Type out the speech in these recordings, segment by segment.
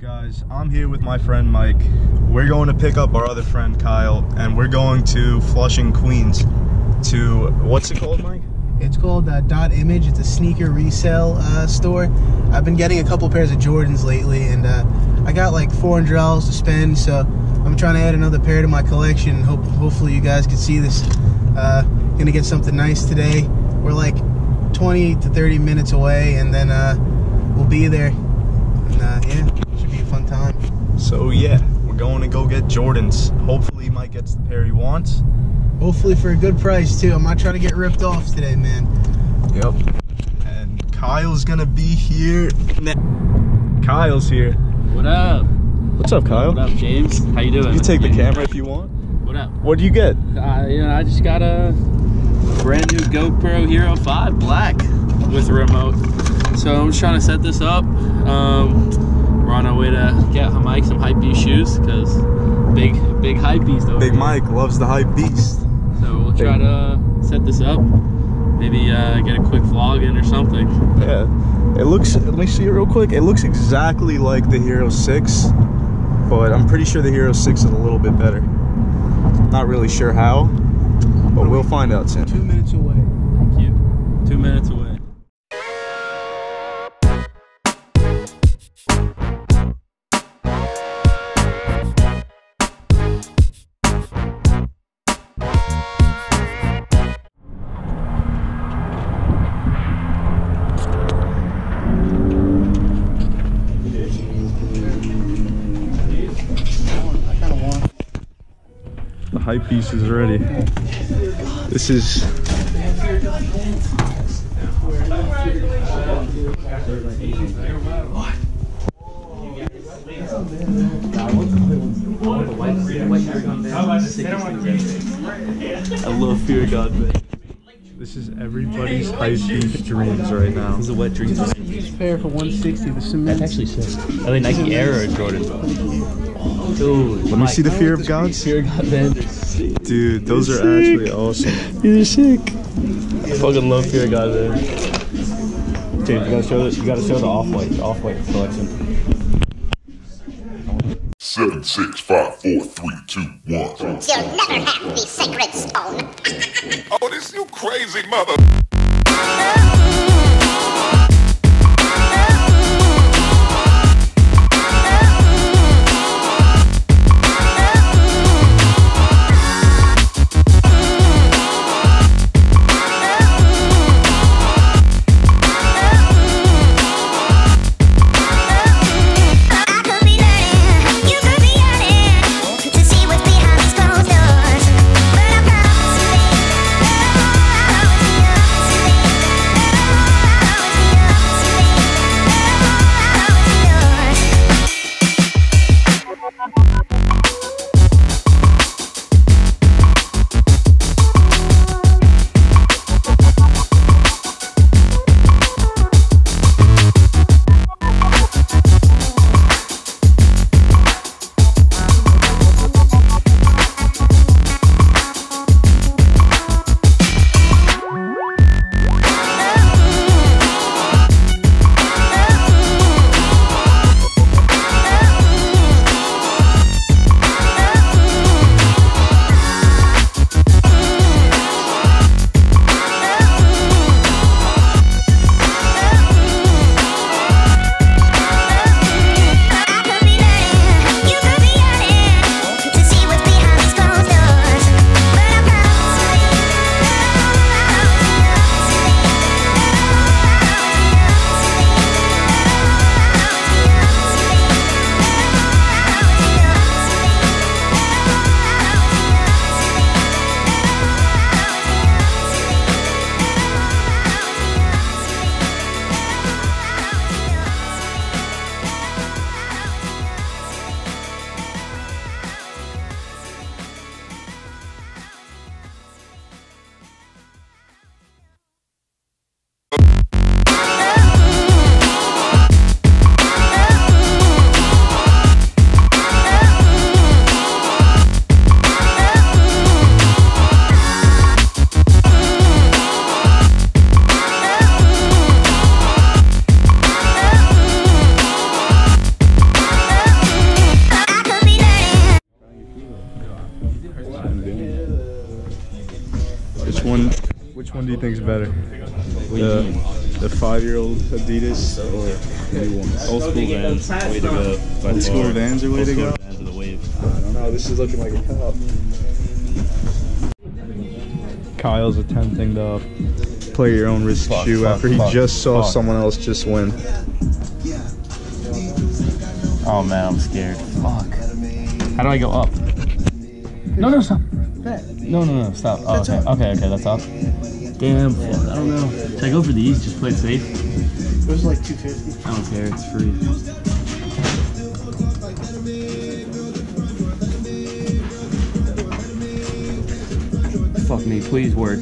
guys, I'm here with my friend Mike. We're going to pick up our other friend Kyle, and we're going to Flushing, Queens to, what's it called, Mike? It's called uh, Dot Image. It's a sneaker resale uh, store. I've been getting a couple pairs of Jordans lately, and uh, I got like $400 to spend, so I'm trying to add another pair to my collection. Hope, hopefully, you guys can see this. Uh, gonna get something nice today. We're like 20 to 30 minutes away, and then uh, we'll be there. And uh, yeah, should be a fun time. So yeah, we're going to go get Jordans. Hopefully Mike gets the pair he wants. Hopefully for a good price too. I'm not trying to get ripped off today, man. Yep. And Kyle's gonna be here. ne- Kyle's here. What up? What's up, Kyle? What up, James? How you doing? You take the camera if you want. What up? What do you get? Uh, you know, I just got a brand new GoPro Hero 5 Black with remote. So I'm just trying to set this up. Um, we're on our way to get Mike some hype beast shoes because big, big hype beast over Big here. Mike loves the hype beast. So we'll try to set this up. Maybe uh, get a quick vlog in or something. Yeah. It looks, let me see it real quick. It looks exactly like the Hero 6, but I'm pretty sure the Hero 6 is a little bit better. Not really sure how, but we'll find out soon. Two minutes away. Thank you. Two minutes away. The hype beast is ready. This is I love Fear God, man. this is everybody's hype beast dreams right now. This is a wet dream. This pair for 160. The cement. That's actually sick. Are they Nike Air or Jordan? Dude, Let me see the fear of gods. Fear of God, man. They're sick. Dude, those are actually awesome. These are sick. I fucking love Fear of God, man. James, you gotta show the, you gotta show the off-white, off-white selection. Seven, six, five, four, three, two, one. You'll never have the sacred stone. Oh, this you crazy mother. one? Which one do you think is better? The, the five-year-old Adidas or new ones? Old school Vans, way to go. Old school. Vans are way Old to school go? Vans are the wave. I don't know. This is looking like a cup. Kyle's attempting to play your own risk Fuck, shoe fuck, after he fuck, just saw fuck. someone else just win. Oh man, I'm scared. Fuck. How do I go up? No, no, stop. No, no, no, stop. Oh, okay, okay, okay, that's up. Damn, fuck, I don't know. Should I go for these? Just play it safe? It was like 250. I don't care, it's free. Fuck me, please work.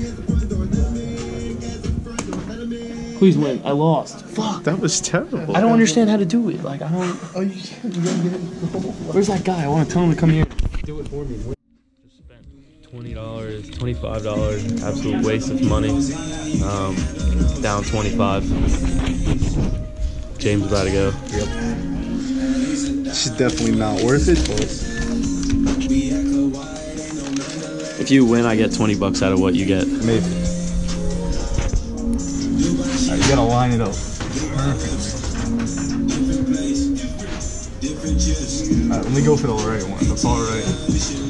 Please win. I lost. Fuck. That was terrible. I don't understand how to do it. Like I don't. Oh, you can't. You gotta get it. Where's that guy? I want to tell him to come here. Do it for me. Twenty dollars, twenty-five dollars. Absolute waste of money. Um, down twenty-five. James about to go. This is definitely not worth it, If you win, I get twenty bucks out of what you get. maybe. Alright, you gotta line it up. Alright, let me go for the right one, the far right.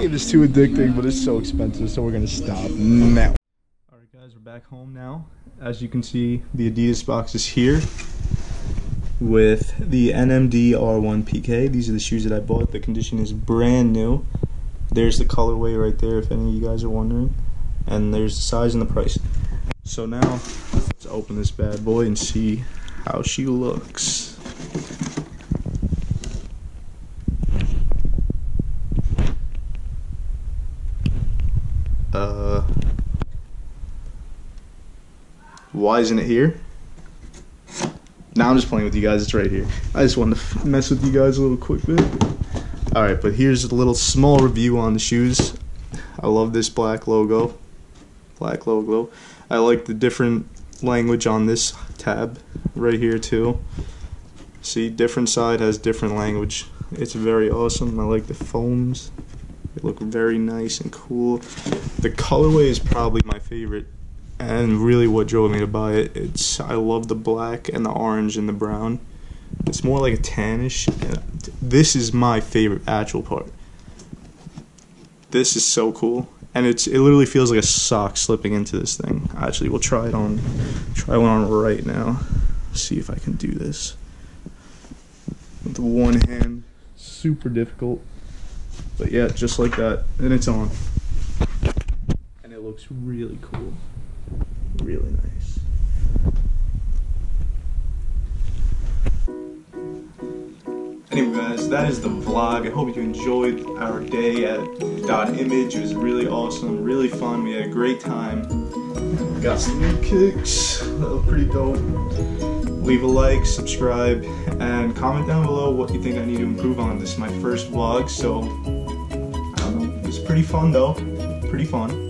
Game is too addicting, but it's so expensive, so we're gonna stop now. Alright guys, we're back home now. As you can see, the Adidas box is here with the NMD R1 PK. These are the shoes that I bought. The condition is brand new. There's the colorway right there if any of you guys are wondering. And there's the size and the price. So now, let's open this bad boy and see how she looks. Uh, why isn't it here? Now I'm just playing with you guys. It's right here. I just wanted to mess with you guys a little quick bit. All right, but here's a little small review on the shoes. I love this black logo. Black logo. I like the different language on this tab right here too. See, different side has different language. It's very awesome. I like the foams. They look very nice and cool. The colorway is probably my favorite and really what drove me to buy it. It's I love the black and the orange and the brown. It's more like a tannish. This is my favorite actual part. This is so cool. And it's it literally feels like a sock slipping into this thing. Actually, we'll try it on try one on right now. See if I can do this. With one hand. Super difficult. But yeah, just like that. And it's on. And it looks really cool. Really nice. Anyway, guys, that is the vlog. I hope you enjoyed our day at Dot Image. It was really awesome, really fun. We had a great time. Got some new kicks. That was pretty dope. Leave a like, subscribe, and comment down below what you think I need to improve on. This is my first vlog, so I don't know. It was pretty fun though. Pretty fun.